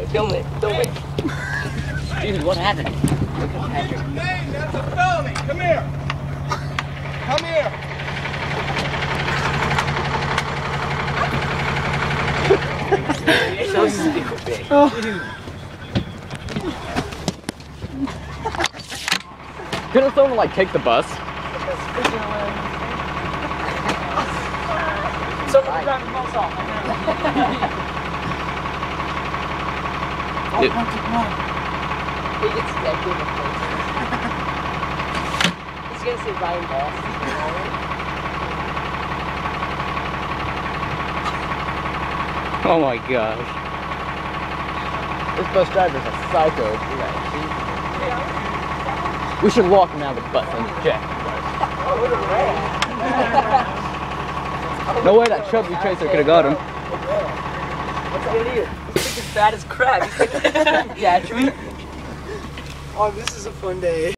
it, film it, film it. Dude, what happened? Look at Patrick. Name, that's a felony. Come here. Come here. You're so stupid. Couldn't someone like take the bus? Someone drive the bus off. Dude. He gets that good at places. He's gonna say Ryan Boss. Oh my gosh. This bus driver's a psycho. We should lock him out of the bus and check. No way that chubby chaser could have got him. What's that here? This is fat as crap. yeah, should we? Oh, this is a fun day.